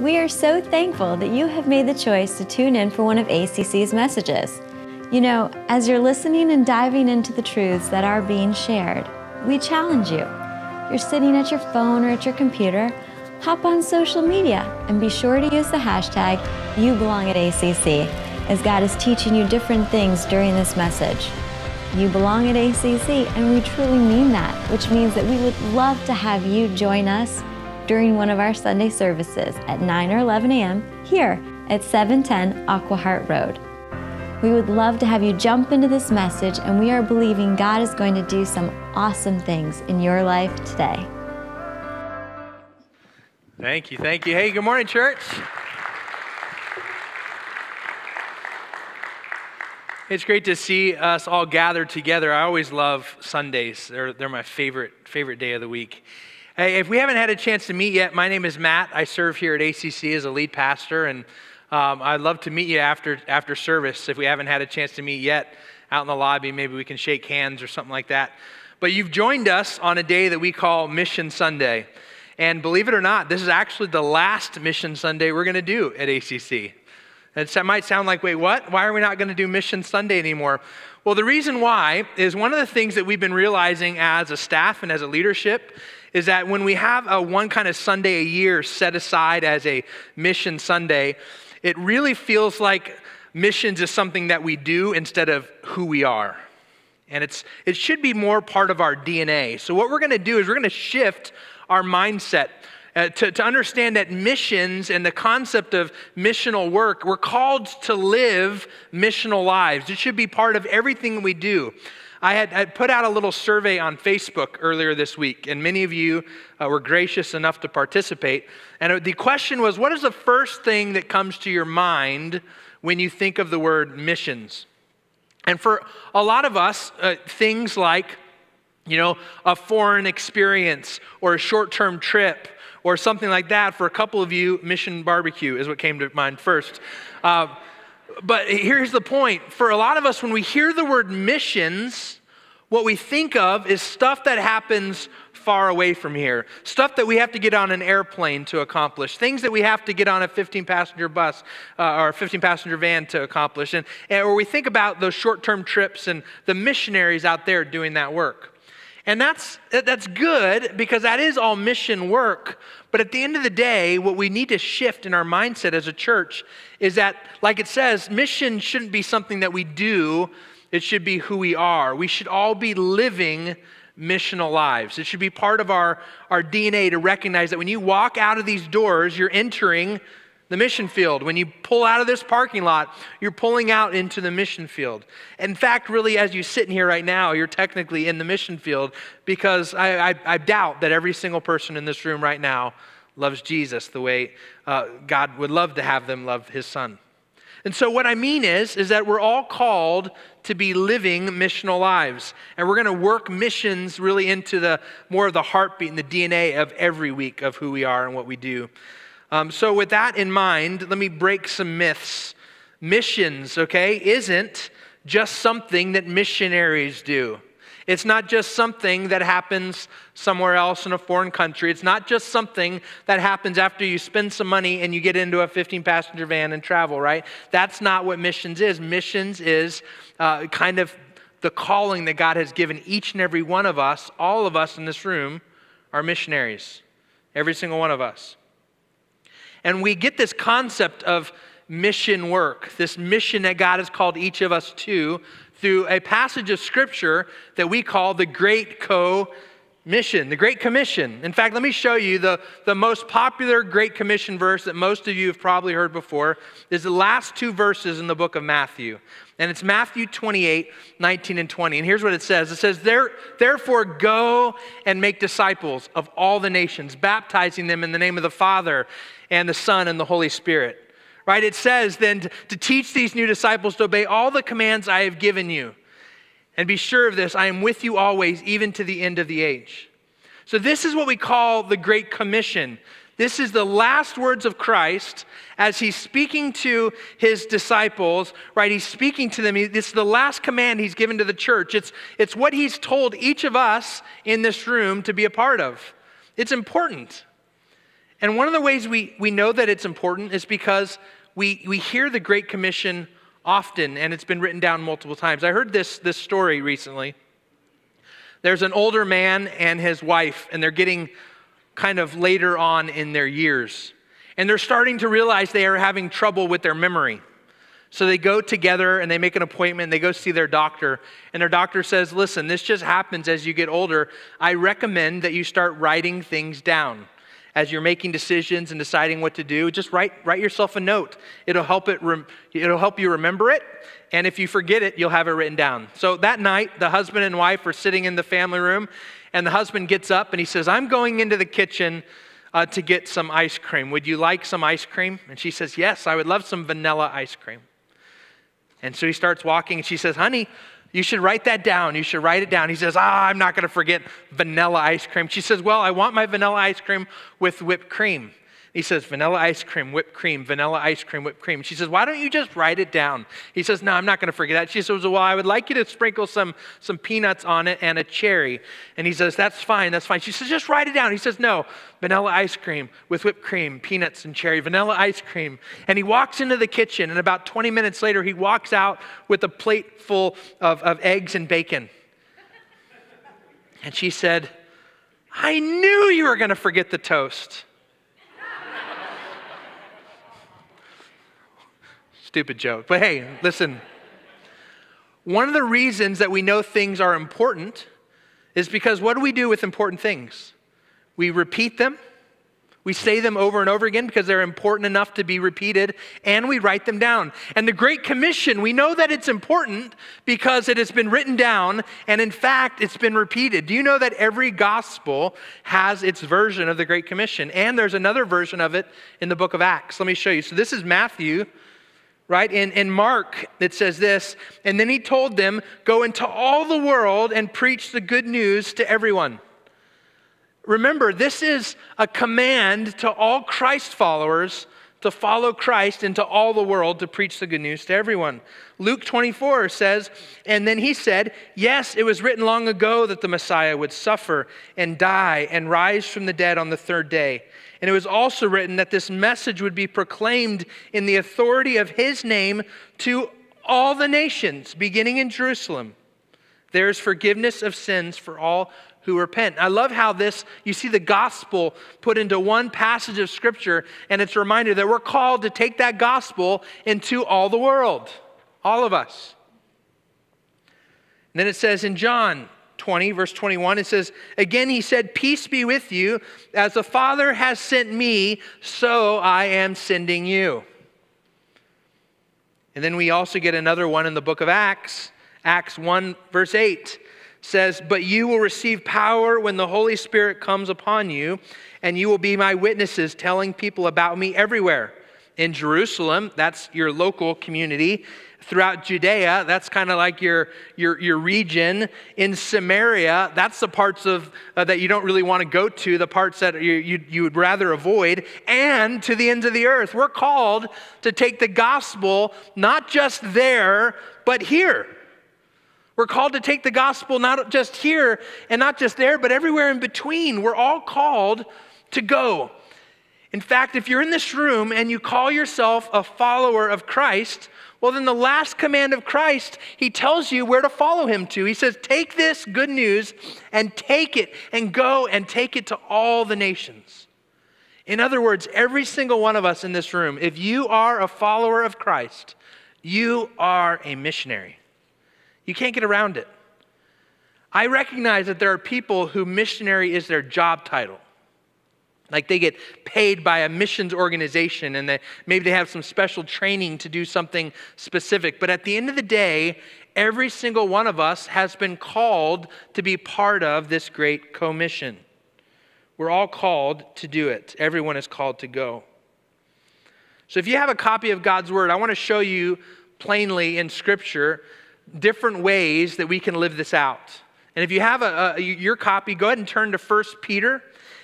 We are so thankful that you have made the choice to tune in for one of ACC's messages. You know, as you're listening and diving into the truths that are being shared, we challenge you. You're sitting at your phone or at your computer, hop on social media and be sure to use the hashtag YouBelongAtACC as God is teaching you different things during this message. You belong at ACC, and we truly mean that, which means that we would love to have you join us during one of our Sunday services at 9 or 11 a.m. here at 710 Aquahart Road. We would love to have you jump into this message, and we are believing God is going to do some awesome things in your life today. Thank you, thank you. Hey, good morning, church. It's great to see us all gathered together. I always love Sundays. They're, they're my favorite, favorite day of the week. Hey, if we haven't had a chance to meet yet, my name is Matt. I serve here at ACC as a lead pastor, and um, I'd love to meet you after, after service. If we haven't had a chance to meet yet out in the lobby, maybe we can shake hands or something like that. But you've joined us on a day that we call Mission Sunday. And believe it or not, this is actually the last Mission Sunday we're going to do at ACC. It might sound like, wait, what? Why are we not going to do Mission Sunday anymore? Well, the reason why is one of the things that we've been realizing as a staff and as a leadership is that when we have a one kind of Sunday a year set aside as a Mission Sunday, it really feels like missions is something that we do instead of who we are. And it's, it should be more part of our DNA. So, what we're going to do is we're going to shift our mindset uh, to, to understand that missions and the concept of missional work, we're called to live missional lives. It should be part of everything we do. I had, I put out a little survey on Facebook earlier this week, and many of you uh, were gracious enough to participate. And the question was what is the first thing that comes to your mind when you think of the word missions? And for a lot of us, uh, things like, you know, a foreign experience or a short term trip or something like that. For a couple of you, Mission Barbecue is what came to mind first. Uh, but here's the point for a lot of us, when we hear the word missions, what we think of is stuff that happens far away from here, stuff that we have to get on an airplane to accomplish, things that we have to get on a 15 passenger bus uh, or a 15 passenger van to accomplish. And, and, or we think about those short term trips and the missionaries out there doing that work. And that's, that's good because that is all mission work. But at the end of the day, what we need to shift in our mindset as a church is that, like it says, mission shouldn't be something that we do, it should be who we are. We should all be living missional lives. It should be part of our, our DNA to recognize that when you walk out of these doors, you're entering the mission field. When you pull out of this parking lot, you're pulling out into the mission field. In fact, really, as you sit in here right now, you're technically in the mission field because I, I, I doubt that every single person in this room right now loves Jesus the way uh, God would love to have them love his son. And so what I mean is is that we're all called to be living missional lives. And we're going to work missions really into the more of the heartbeat and the DNA of every week of who we are and what we do. Um, so, with that in mind, let me break some myths. Missions, okay, isn't just something that missionaries do. It's not just something that happens somewhere else in a foreign country. It's not just something that happens after you spend some money and you get into a 15 passenger van and travel, right? That's not what missions is. Missions is uh, kind of the calling that God has given each and every one of us, all of us in this room are missionaries. Every single one of us. And we get this concept of mission work, this mission that God has called each of us to through a passage of scripture that we call the Great Co mission, the Great Commission. In fact, let me show you the, the most popular Great Commission verse that most of you have probably heard before is the last two verses in the book of Matthew. And it's Matthew 28, 19 and 20. And here's what it says. It says, there, therefore go and make disciples of all the nations, baptizing them in the name of the Father and the Son and the Holy Spirit. Right? It says then to, to teach these new disciples to obey all the commands I have given you. And be sure of this, I am with you always, even to the end of the age. So, this is what we call the Great Commission. This is the last words of Christ as he's speaking to his disciples, right? He's speaking to them. This is the last command he's given to the church. It's, it's what he's told each of us in this room to be a part of. It's important. And one of the ways we, we know that it's important is because we, we hear the Great Commission often, and it's been written down multiple times. I heard this, this story recently. There's an older man and his wife, and they're getting kind of later on in their years. And they're starting to realize they are having trouble with their memory. So they go together and they make an appointment. They go see their doctor. And their doctor says, Listen, this just happens as you get older. I recommend that you start writing things down as you're making decisions and deciding what to do, just write, write yourself a note. It'll help, it rem- it'll help you remember it. And if you forget it, you'll have it written down. So that night, the husband and wife are sitting in the family room, and the husband gets up and he says, I'm going into the kitchen uh, to get some ice cream. Would you like some ice cream? And she says, Yes, I would love some vanilla ice cream. And so he starts walking, and she says, Honey, you should write that down. You should write it down. He says, Ah, I'm not going to forget vanilla ice cream. She says, Well, I want my vanilla ice cream with whipped cream. He says, vanilla ice cream, whipped cream, vanilla ice cream, whipped cream. She says, why don't you just write it down? He says, no, I'm not going to forget that. She says, well, I would like you to sprinkle some, some peanuts on it and a cherry. And he says, that's fine, that's fine. She says, just write it down. He says, no, vanilla ice cream with whipped cream, peanuts and cherry, vanilla ice cream. And he walks into the kitchen, and about 20 minutes later, he walks out with a plate full of, of eggs and bacon. And she said, I knew you were going to forget the toast. Stupid joke. But hey, listen. One of the reasons that we know things are important is because what do we do with important things? We repeat them, we say them over and over again because they're important enough to be repeated, and we write them down. And the Great Commission, we know that it's important because it has been written down, and in fact, it's been repeated. Do you know that every gospel has its version of the Great Commission? And there's another version of it in the book of Acts. Let me show you. So this is Matthew right? In, in Mark, it says this, and then he told them, Go into all the world and preach the good news to everyone. Remember, this is a command to all Christ followers to follow Christ into all the world to preach the good news to everyone. Luke 24 says, And then he said, Yes, it was written long ago that the Messiah would suffer and die and rise from the dead on the third day. And it was also written that this message would be proclaimed in the authority of his name to all the nations, beginning in Jerusalem. There is forgiveness of sins for all who repent. I love how this, you see the gospel put into one passage of scripture, and it's a reminder that we're called to take that gospel into all the world, all of us. And then it says in John 20, verse 21, it says, Again, he said, Peace be with you. As the Father has sent me, so I am sending you. And then we also get another one in the book of Acts. Acts 1, verse 8 says, But you will receive power when the Holy Spirit comes upon you, and you will be my witnesses, telling people about me everywhere. In Jerusalem, that's your local community throughout Judea, that's kind of like your, your, your region. In Samaria, that's the parts of, uh, that you don't really want to go to, the parts that you, you, you would rather avoid, and to the ends of the earth. We're called to take the gospel not just there, but here. We're called to take the gospel not just here and not just there, but everywhere in between. We're all called to go. In fact, if you're in this room and you call yourself a follower of Christ, well, then the last command of Christ, he tells you where to follow him to. He says, Take this good news and take it and go and take it to all the nations. In other words, every single one of us in this room, if you are a follower of Christ, you are a missionary. You can't get around it. I recognize that there are people who missionary is their job title. Like they get paid by a missions organization and they, maybe they have some special training to do something specific. But at the end of the day, every single one of us has been called to be part of this great commission. We're all called to do it, everyone is called to go. So if you have a copy of God's Word, I want to show you plainly in Scripture different ways that we can live this out. And if you have a, a your copy, go ahead and turn to 1 Peter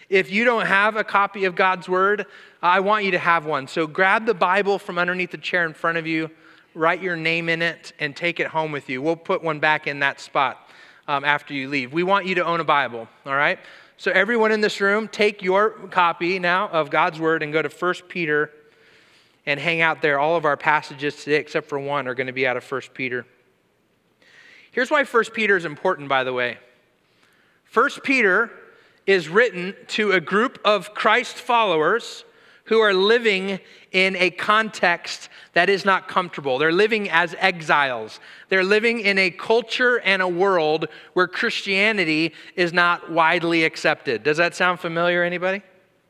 if you don't have a copy of God's Word, I want you to have one. So grab the Bible from underneath the chair in front of you, write your name in it, and take it home with you. We'll put one back in that spot um, after you leave. We want you to own a Bible, all right? So, everyone in this room, take your copy now of God's Word and go to 1 Peter and hang out there. All of our passages today, except for one, are going to be out of 1 Peter. Here's why 1 Peter is important, by the way. 1 Peter is written to a group of Christ followers who are living in a context that is not comfortable. They're living as exiles. They're living in a culture and a world where Christianity is not widely accepted. Does that sound familiar, anybody?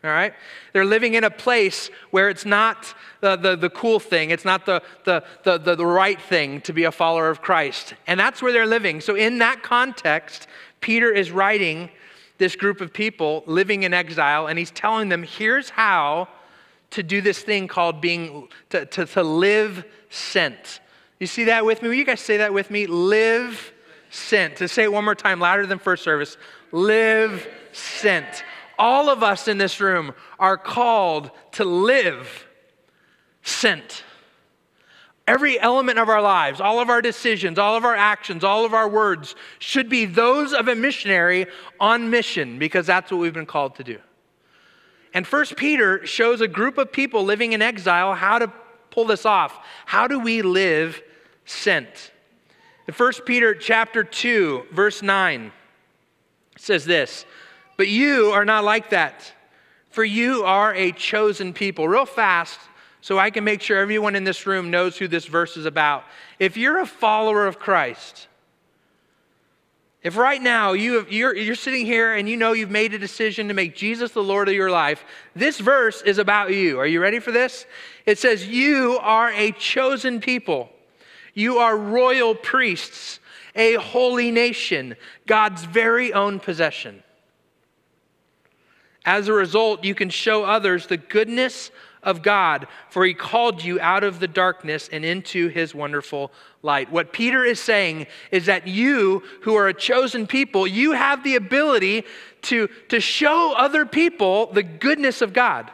All right? They're living in a place where it's not the, the, the cool thing, it's not the, the, the, the, the right thing to be a follower of Christ. And that's where they're living. So, in that context, Peter is writing this group of people living in exile, and he's telling them here's how to do this thing called being, to, to, to live sent. You see that with me? Will you guys say that with me? Live sent. To say it one more time, louder than first service. Live sent. All of us in this room are called to live sent. Every element of our lives, all of our decisions, all of our actions, all of our words should be those of a missionary on mission because that's what we've been called to do. And First Peter shows a group of people living in exile how to pull this off. How do we live sent? In First Peter chapter 2, verse 9 says this, "But you are not like that, for you are a chosen people." Real fast, so I can make sure everyone in this room knows who this verse is about. If you're a follower of Christ, if right now you have, you're, you're sitting here and you know you've made a decision to make Jesus the Lord of your life, this verse is about you. Are you ready for this? It says, You are a chosen people, you are royal priests, a holy nation, God's very own possession. As a result, you can show others the goodness of God, for he called you out of the darkness and into his wonderful light. What Peter is saying is that you, who are a chosen people, you have the ability to, to show other people the goodness of God.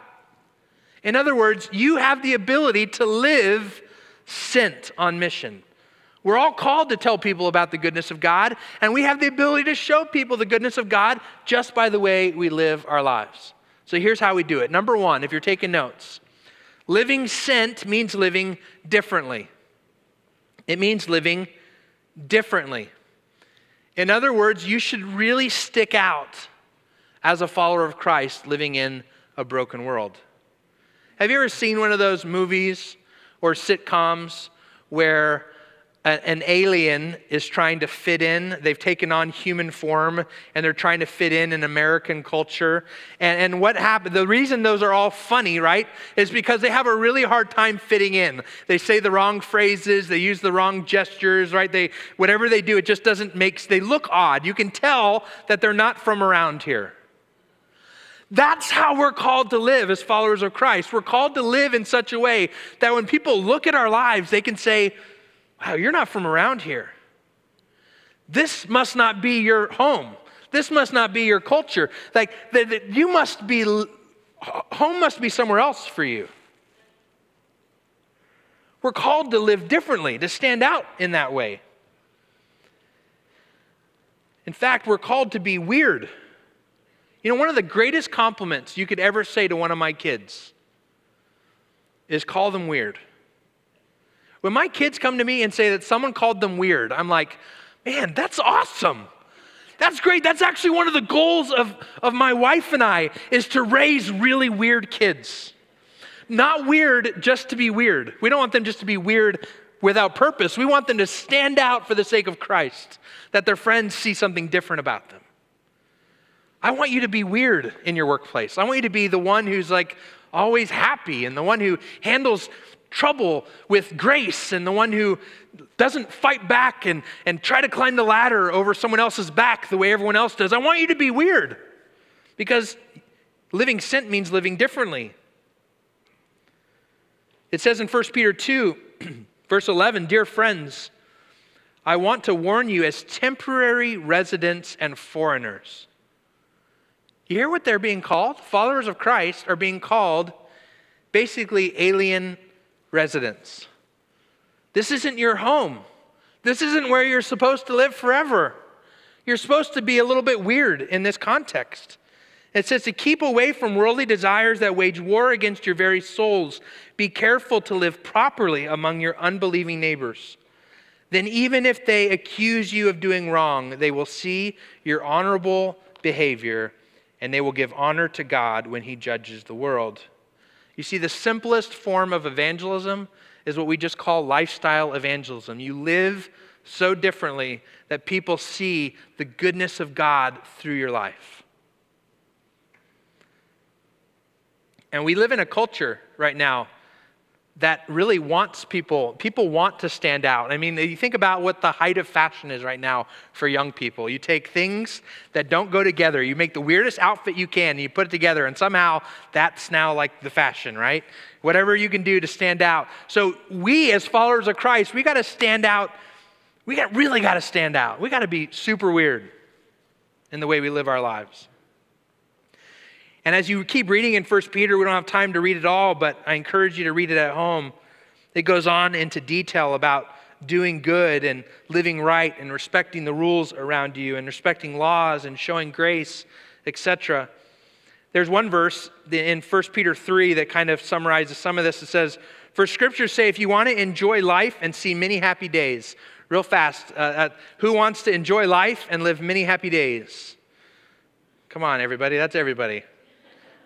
In other words, you have the ability to live sent on mission. We're all called to tell people about the goodness of God, and we have the ability to show people the goodness of God just by the way we live our lives. So here's how we do it. Number one, if you're taking notes, Living sent means living differently. It means living differently. In other words, you should really stick out as a follower of Christ living in a broken world. Have you ever seen one of those movies or sitcoms where an alien is trying to fit in. They've taken on human form and they're trying to fit in in American culture. And, and what happened, the reason those are all funny, right, is because they have a really hard time fitting in. They say the wrong phrases, they use the wrong gestures, right? They, whatever they do, it just doesn't make, they look odd. You can tell that they're not from around here. That's how we're called to live as followers of Christ. We're called to live in such a way that when people look at our lives, they can say, Wow, you're not from around here. This must not be your home. This must not be your culture. Like, that you must be, home must be somewhere else for you. We're called to live differently, to stand out in that way. In fact, we're called to be weird. You know, one of the greatest compliments you could ever say to one of my kids is call them weird. When my kids come to me and say that someone called them weird, I'm like, man, that's awesome. That's great. That's actually one of the goals of, of my wife and I is to raise really weird kids. Not weird just to be weird. We don't want them just to be weird without purpose. We want them to stand out for the sake of Christ, that their friends see something different about them. I want you to be weird in your workplace. I want you to be the one who's like always happy and the one who handles trouble with grace and the one who doesn't fight back and, and try to climb the ladder over someone else's back the way everyone else does. I want you to be weird because living sent means living differently. It says in 1 Peter 2, verse 11 Dear friends, I want to warn you as temporary residents and foreigners. You hear what they're being called? Followers of Christ are being called basically alien residents. This isn't your home. This isn't where you're supposed to live forever. You're supposed to be a little bit weird in this context. It says to keep away from worldly desires that wage war against your very souls. Be careful to live properly among your unbelieving neighbors. Then, even if they accuse you of doing wrong, they will see your honorable behavior and they will give honor to God when He judges the world. You see, the simplest form of evangelism is what we just call lifestyle evangelism. You live so differently that people see the goodness of God through your life. And we live in a culture right now that really wants people, people want to stand out. I mean, you think about what the height of fashion is right now for young people. You take things that don't go together, you make the weirdest outfit you can, and you put it together, and somehow that's now like the fashion, right? Whatever you can do to stand out. So we, as followers of Christ, we got to stand out. We got, really got to stand out. We got to be super weird in the way we live our lives. And as you keep reading in 1 Peter, we don't have time to read it all, but I encourage you to read it at home. It goes on into detail about doing good and living right and respecting the rules around you and respecting laws and showing grace, etc. There's one verse in 1 Peter 3 that kind of summarizes some of this. It says, For scriptures say, if you want to enjoy life and see many happy days, real fast, uh, uh, who wants to enjoy life and live many happy days? Come on, everybody, that's everybody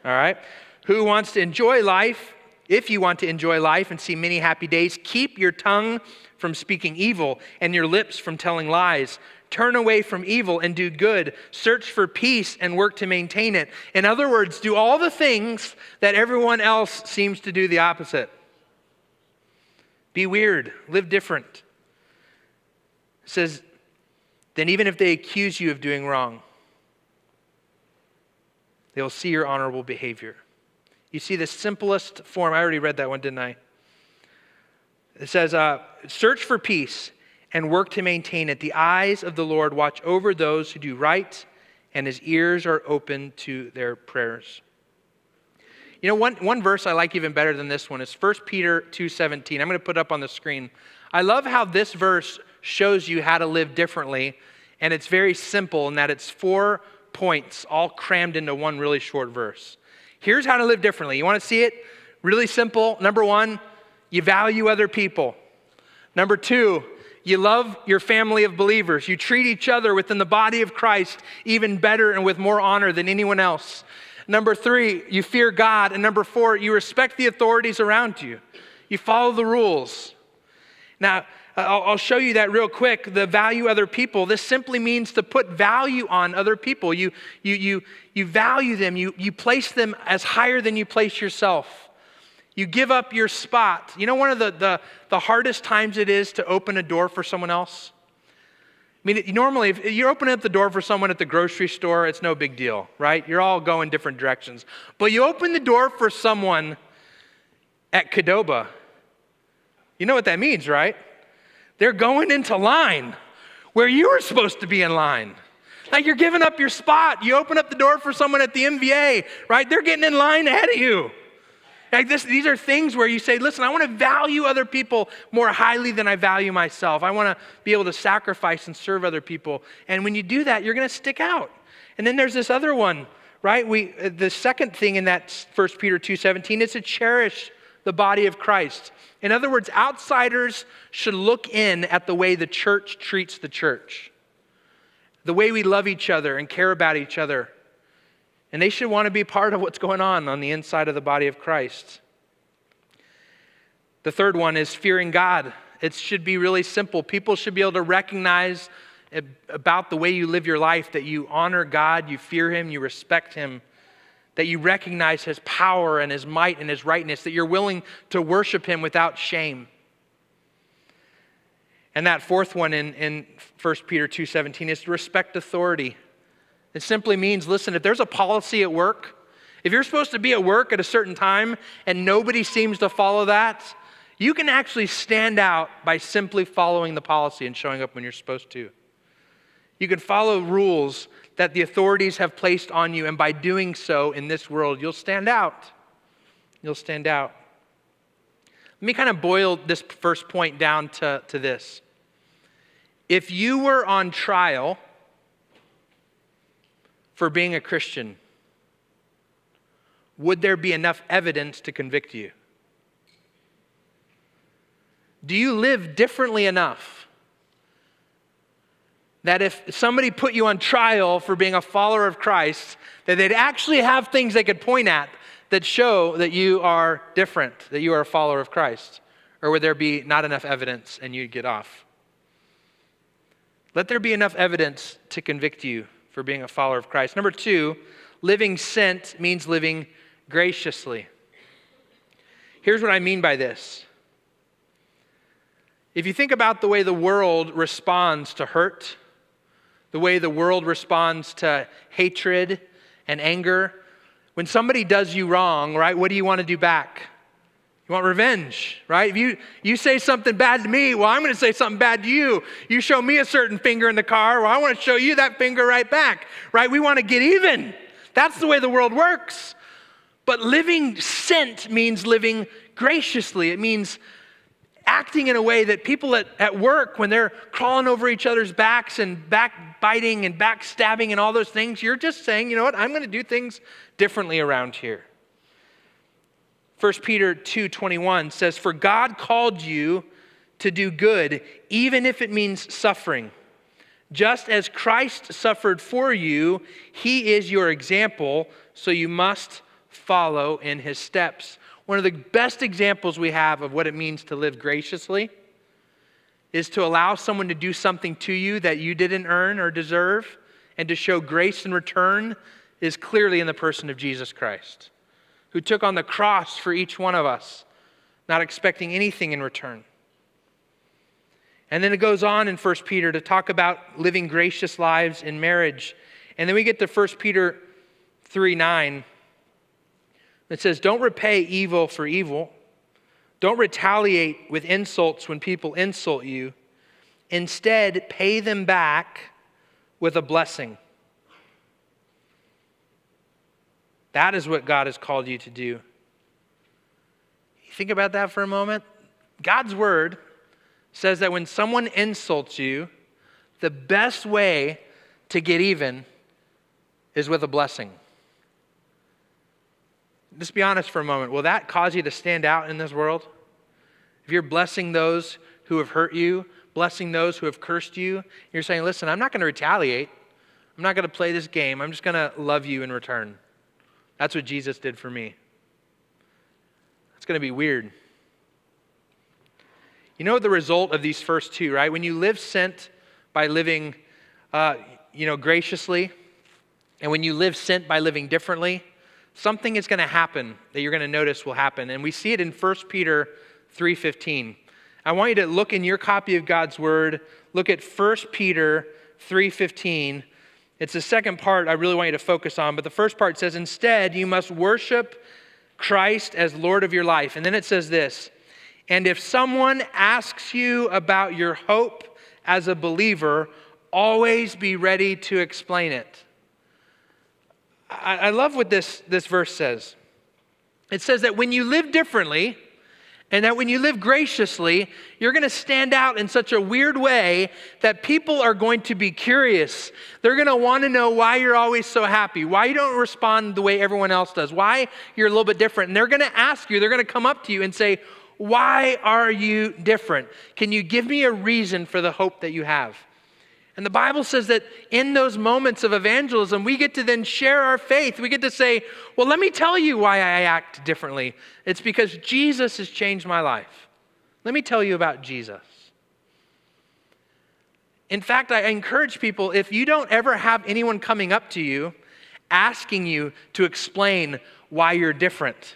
all right? Who wants to enjoy life? If you want to enjoy life and see many happy days, keep your tongue from speaking evil and your lips from telling lies. Turn away from evil and do good. Search for peace and work to maintain it. In other words, do all the things that everyone else seems to do the opposite. Be weird, live different. It says, then even if they accuse you of doing wrong, they will see your honorable behavior. You see the simplest form. I already read that one, didn't I? It says, uh, Search for peace and work to maintain it. The eyes of the Lord watch over those who do right, and his ears are open to their prayers. You know, one, one verse I like even better than this one is 1 Peter 2.17. I'm going to put up on the screen. I love how this verse shows you how to live differently, and it's very simple in that it's four points all crammed into one really short verse. Here's how to live differently. You want to see it? Really simple. Number one, you value other people. Number two, you love your family of believers. You treat each other within the body of Christ even better and with more honor than anyone else. Number three, you fear God. And number four, you respect the authorities around you. You follow the rules. Now, Uh, I'll, I'll show you that real quick. The value other people. This simply means to put value on other people. You, you, you, you value them, you, you place them as higher than you place yourself. You give up your spot. You know, one of the, the, the hardest times it is to open a door for someone else? I mean, normally, if you're opening up the door for someone at the grocery store, it's no big deal, right? You're all going different directions. But you open the door for someone at Qdoba. You know what that means, right? They're going into line where you were supposed to be in line. Like you're giving up your spot. You open up the door for someone at the MVA, right? They're getting in line ahead of you. Like this, these are things where you say, listen, I want to value other people more highly than I value myself. I want to be able to sacrifice and serve other people. And when you do that, you're going to stick out. And then there's this other one, right? We, uh, the second thing in that 1 Peter 2.17 is to cherish the body of Christ. In other words, outsiders should look in at the way the church treats the church, the way we love each other and care about each other. And they should want to be part of what's going on on the inside of the body of Christ. The third one is fearing God. It should be really simple. People should be able to recognize about the way you live your life that you honor God, you fear Him, you respect Him that you recognize his power and his might and his rightness, that you're willing to worship him without shame. And that fourth one in, in 1 Peter 2.17 is to respect authority. It simply means, listen, if there's a policy at work, if you're supposed to be at work at a certain time and nobody seems to follow that, you can actually stand out by simply following the policy and showing up when you're supposed to. You can follow rules that the authorities have placed on you, and by doing so in this world, you'll stand out. You'll stand out. Let me kind of boil this first point down to, to this. If you were on trial for being a Christian, would there be enough evidence to convict you? Do you live differently enough that if somebody put you on trial for being a follower of Christ, that they'd actually have things they could point at that show that you are different, that you are a follower of Christ? Or would there be not enough evidence and you'd get off? Let there be enough evidence to convict you for being a follower of Christ. Number two, living sent means living graciously. Here's what I mean by this. If you think about the way the world responds to hurt, the way the world responds to hatred and anger, when somebody does you wrong, right, what do you want to do back? You want revenge, right? If you, you say something bad to me, well, I'm going to say something bad to you. You show me a certain finger in the car, well, I want to show you that finger right back, right? We want to get even. That's the way the world works. But living sent means living graciously. It means acting in a way that people at, at work, when they're crawling over each other's backs and backbiting and backstabbing and all those things, you're just saying, you know what, I'm going to do things differently around here. 1 Peter 2:21 says for God called you to do good even if it means suffering. Just as Christ suffered for you, he is your example, so you must follow in his steps. One of the best examples we have of what it means to live graciously is to allow someone to do something to you that you didn't earn or deserve and to show grace in return is clearly in the person of Jesus Christ who took on the cross for each one of us, not expecting anything in return. And then it goes on in 1 Peter to talk about living gracious lives in marriage. And then we get to 1 Peter 3 9. It says, Don't repay evil for evil. Don't retaliate with insults when people insult you. Instead, pay them back with a blessing. That is what God has called you to do. Think about that for a moment. God's word says that when someone insults you, the best way to get even is with a blessing. Just be honest for a moment. Will that cause you to stand out in this world? If you're blessing those who have hurt you, blessing those who have cursed you, you're saying, listen, I'm not going to retaliate. I'm not going to play this game. I'm just going to love you in return. That's what Jesus did for me. It's going to be weird. You know the result of these first two, right? When you live sent by living, uh, you know, graciously, and when you live sent by living differently, something is going to happen that you're going to notice will happen. And we see it in 1 Peter 3.15. I want you to look in your copy of God's Word, look at 1 Peter 3.15, it's the second part I really want you to focus on, but the first part says, Instead, you must worship Christ as Lord of your life. And then it says this And if someone asks you about your hope as a believer, always be ready to explain it. I, I love what this, this verse says. It says that when you live differently, and that when you live graciously, you're going to stand out in such a weird way that people are going to be curious. They're going to want to know why you're always so happy, why you don't respond the way everyone else does, why you're a little bit different. And they're going to ask you, they're going to come up to you and say, Why are you different? Can you give me a reason for the hope that you have? And the Bible says that in those moments of evangelism, we get to then share our faith. We get to say, Well, let me tell you why I act differently. It's because Jesus has changed my life. Let me tell you about Jesus. In fact, I encourage people if you don't ever have anyone coming up to you asking you to explain why you're different,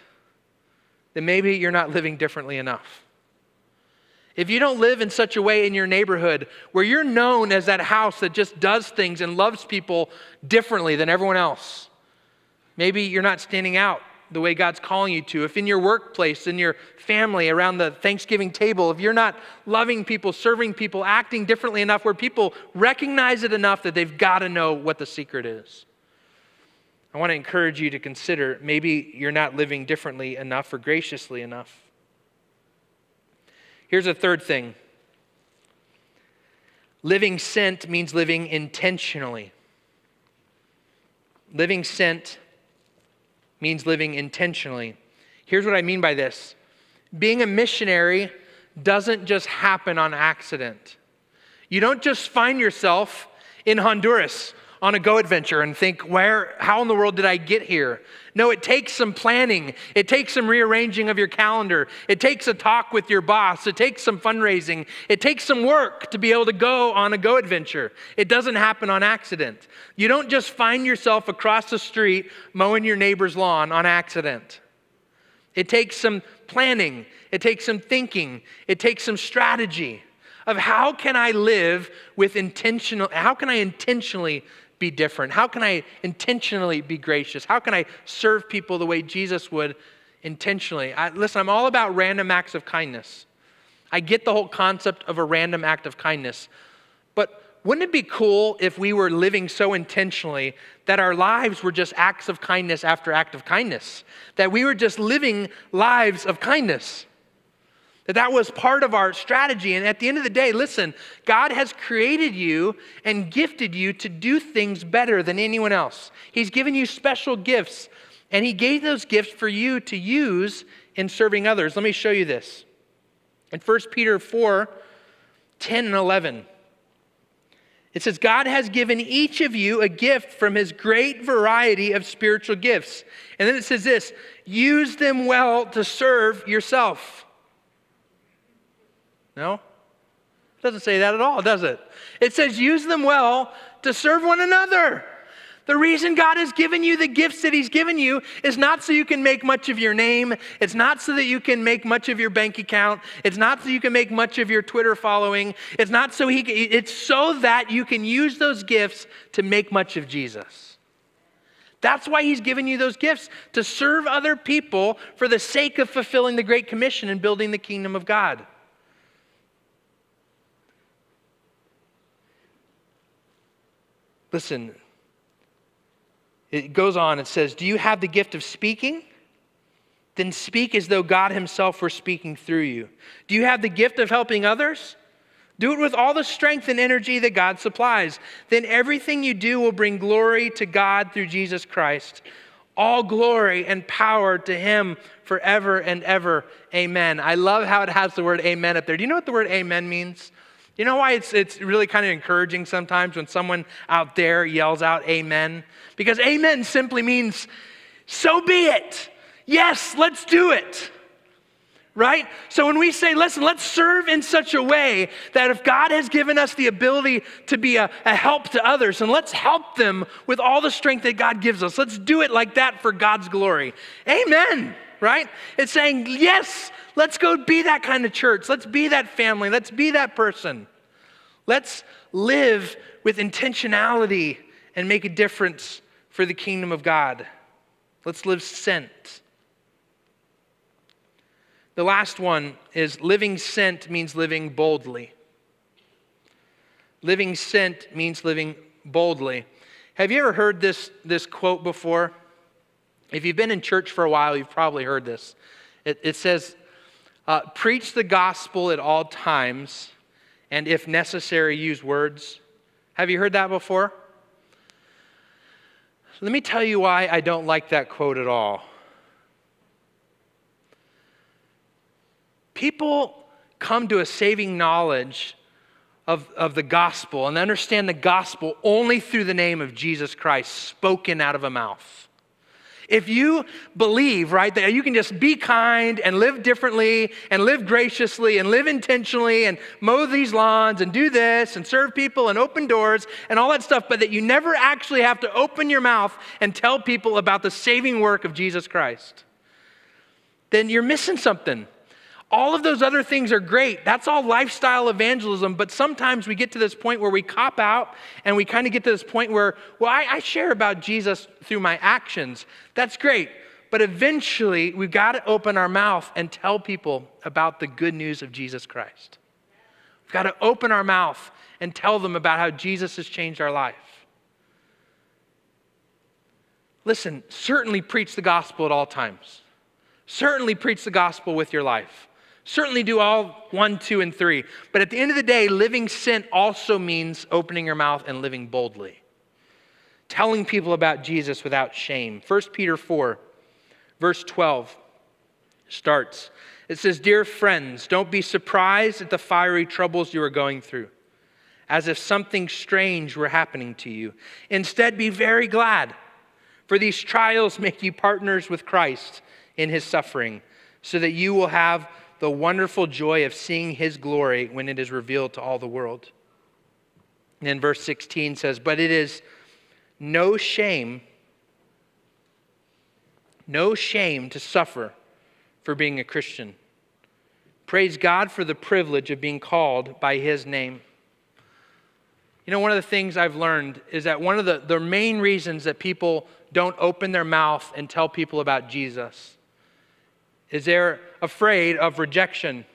then maybe you're not living differently enough. If you don't live in such a way in your neighborhood where you're known as that house that just does things and loves people differently than everyone else, maybe you're not standing out the way God's calling you to. If in your workplace, in your family, around the Thanksgiving table, if you're not loving people, serving people, acting differently enough where people recognize it enough that they've got to know what the secret is. I want to encourage you to consider maybe you're not living differently enough or graciously enough. Here's a third thing living sent means living intentionally. Living sent means living intentionally. Here's what I mean by this being a missionary doesn't just happen on accident. You don't just find yourself in Honduras on a go adventure and think, where, how in the world did I get here? No, it takes some planning. It takes some rearranging of your calendar. It takes a talk with your boss. It takes some fundraising. It takes some work to be able to go on a go adventure. It doesn't happen on accident. You don't just find yourself across the street mowing your neighbor's lawn on accident. It takes some planning. It takes some thinking. It takes some strategy of how can I live with intentional, how can I intentionally be different? How can I intentionally be gracious? How can I serve people the way Jesus would intentionally? I, listen, I'm all about random acts of kindness. I get the whole concept of a random act of kindness. But wouldn't it be cool if we were living so intentionally that our lives were just acts of kindness after act of kindness? That we were just living lives of kindness? That that was part of our strategy. And at the end of the day, listen, God has created you and gifted you to do things better than anyone else. He's given you special gifts, and He gave those gifts for you to use in serving others. Let me show you this. In 1 Peter 4 10 and 11, it says, God has given each of you a gift from his great variety of spiritual gifts. And then it says this use them well to serve yourself. No? It doesn't say that at all, does it? It says, use them well to serve one another. The reason God has given you the gifts that He's given you is not so you can make much of your name. It's not so that you can make much of your bank account. It's not so you can make much of your Twitter following. It's not so He. Can, It's so that you can use those gifts to make much of Jesus. That's why He's given you those gifts to serve other people for the sake of fulfilling the Great Commission and building the kingdom of God. Listen, it goes on, it says, Do you have the gift of speaking? Then speak as though God Himself were speaking through you. Do you have the gift of helping others? Do it with all the strength and energy that God supplies. Then everything you do will bring glory to God through Jesus Christ. All glory and power to Him forever and ever. Amen. I love how it has the word amen up there. Do you know what the word amen means? You know why it's, it's really kind of encouraging sometimes when someone out there yells out amen? Because amen simply means, so be it. Yes, let's do it. Right? So when we say, listen, let's serve in such a way that if God has given us the ability to be a, a help to others, and let's help them with all the strength that God gives us, let's do it like that for God's glory. Amen. Right? It's saying, yes, let's go be that kind of church. Let's be that family. Let's be that person. Let's live with intentionality and make a difference for the kingdom of God. Let's live sent. The last one is living sent means living boldly. Living sent means living boldly. Have you ever heard this, this quote before? If you've been in church for a while, you've probably heard this. It, it says, uh, Preach the gospel at all times, and if necessary, use words. Have you heard that before? Let me tell you why I don't like that quote at all. People come to a saving knowledge of, of the gospel and understand the gospel only through the name of Jesus Christ spoken out of a mouth. If you believe, right, that you can just be kind and live differently and live graciously and live intentionally and mow these lawns and do this and serve people and open doors and all that stuff, but that you never actually have to open your mouth and tell people about the saving work of Jesus Christ, then you're missing something. All of those other things are great. That's all lifestyle evangelism. But sometimes we get to this point where we cop out and we kind of get to this point where, well, I, I share about Jesus through my actions. That's great. But eventually, we've got to open our mouth and tell people about the good news of Jesus Christ. We've got to open our mouth and tell them about how Jesus has changed our life. Listen, certainly preach the gospel at all times. Certainly preach the gospel with your life. Certainly do all one, two, and three. But at the end of the day, living sin also means opening your mouth and living boldly. Telling people about Jesus without shame. 1 Peter 4 Verse 12 starts. It says, Dear friends, don't be surprised at the fiery troubles you are going through, as if something strange were happening to you. Instead, be very glad, for these trials make you partners with Christ in his suffering, so that you will have the wonderful joy of seeing his glory when it is revealed to all the world. And then verse 16 says, But it is no shame, no shame to suffer for being a Christian. Praise God for the privilege of being called by his name. You know, one of the things I've learned is that one of the, the main reasons that people don't open their mouth and tell people about Jesus is they're afraid of rejection.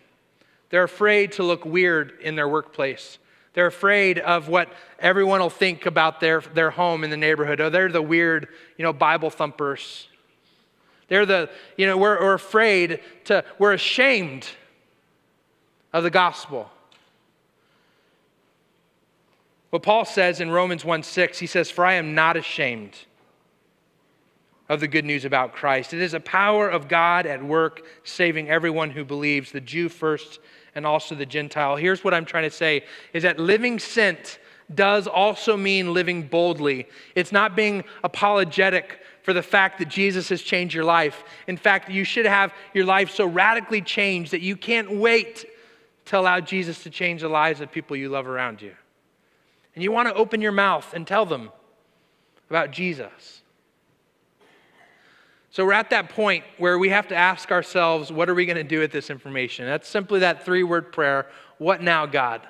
They're afraid to look weird in their workplace. They're afraid of what everyone will think about their, their home in the neighborhood. Oh, they're the weird, you know, Bible thumpers. They're the, you know, we're, we're afraid to, we're ashamed of the gospel. What Paul says in Romans 1 6, he says, For I am not ashamed of the good news about Christ. It is a power of God at work, saving everyone who believes, the Jew first and also the Gentile. Here's what I'm trying to say is that living sent does also mean living boldly. It's not being apologetic for the fact that Jesus has changed your life. In fact, you should have your life so radically changed that you can't wait to allow Jesus to change the lives of people you love around you. And you want to open your mouth and tell them about Jesus. So we're at that point where we have to ask ourselves, what are we going to do with this information? That's simply that three word prayer What now, God?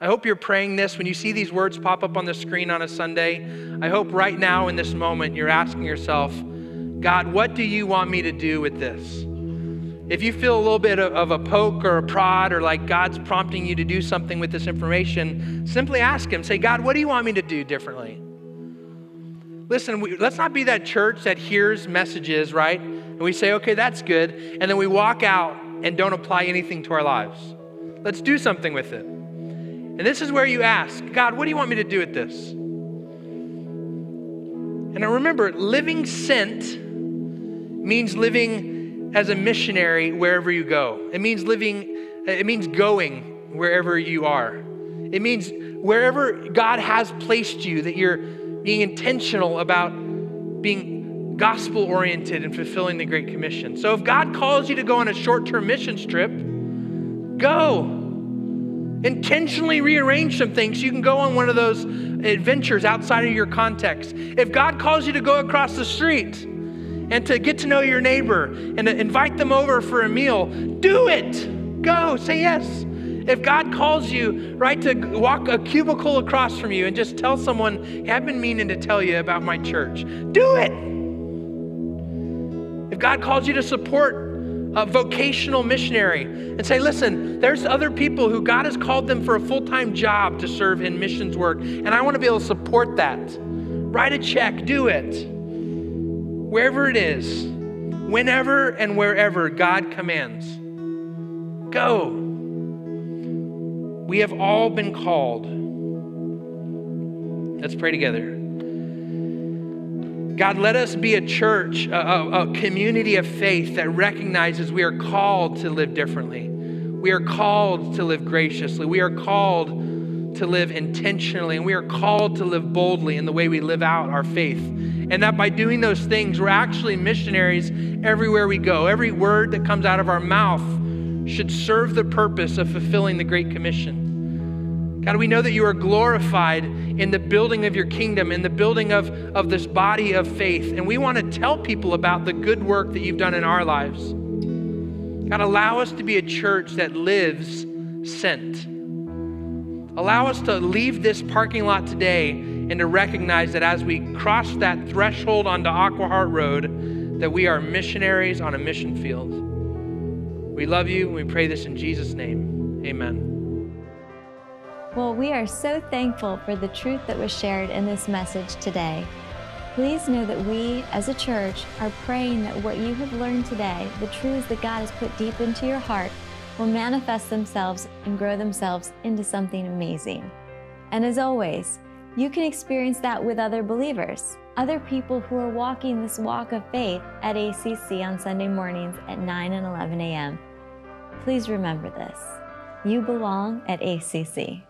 I hope you're praying this when you see these words pop up on the screen on a Sunday. I hope right now in this moment you're asking yourself, God, what do you want me to do with this? If you feel a little bit of a poke or a prod or like God's prompting you to do something with this information, simply ask Him. Say, God, what do you want me to do differently? Listen, we, let's not be that church that hears messages, right? And we say, okay, that's good. And then we walk out and don't apply anything to our lives. Let's do something with it. And this is where you ask, God, what do you want me to do with this? And I remember, living sent means living as a missionary wherever you go. It means living, it means going wherever you are. It means wherever God has placed you, that you're being intentional about being gospel oriented and fulfilling the Great Commission. So if God calls you to go on a short term mission trip, go. Intentionally rearrange some things so you can go on one of those adventures outside of your context. If God calls you to go across the street and to get to know your neighbor and to invite them over for a meal, do it. Go, say yes. If God calls you, right, to walk a cubicle across from you and just tell someone, hey, I've been meaning to tell you about my church, do it. If God calls you to support a vocational missionary and say, listen, there's other people who God has called them for a full time job to serve in missions work, and I want to be able to support that. Write a check, do it. Wherever it is, whenever and wherever God commands, go. We have all been called. Let's pray together. God, let us be a church, a, a, community of faith that recognizes we are called to live differently. We are called to live graciously. We are called to live intentionally. And we are called to live boldly in the way we live out our faith. And that by doing those things, we're actually missionaries everywhere we go. Every word that comes out of our mouth should serve the purpose of fulfilling the Great Commission. God, we know that you are glorified in the building of your kingdom, in the building of, of this body of faith. And we want to tell people about the good work that you've done in our lives. God, allow us to be a church that lives sent. Allow us to leave this parking lot today and to recognize that as we cross that threshold onto Aquahart Road, that we are missionaries on a mission field. We love you and we pray this in Jesus' name. Amen. Well, we are so thankful for the truth that was shared in this message today. Please know that we, as a church, are praying that what you have learned today, the truths that God has put deep into your heart, will manifest themselves and grow themselves into something amazing. And as always, you can experience that with other believers. other people who are walking this walk of faith at ACC on Sunday mornings at 9 and 11 a.m. Please remember this you belong at ACC.